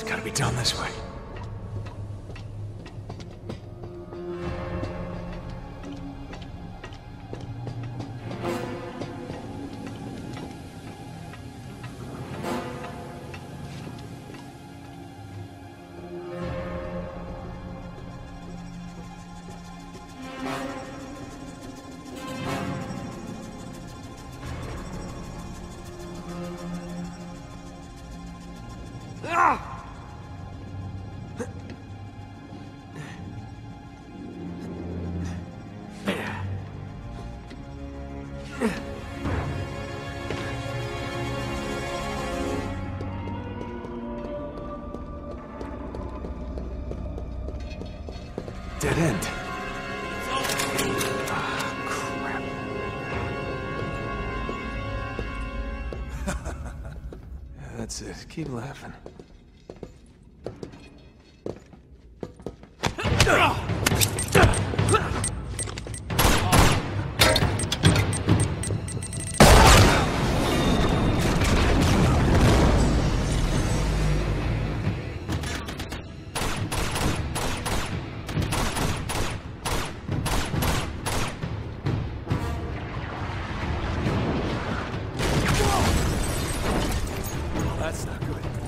It's gotta be done this way. Dead end. Ah, crap. That's it. Keep laughing. Not good.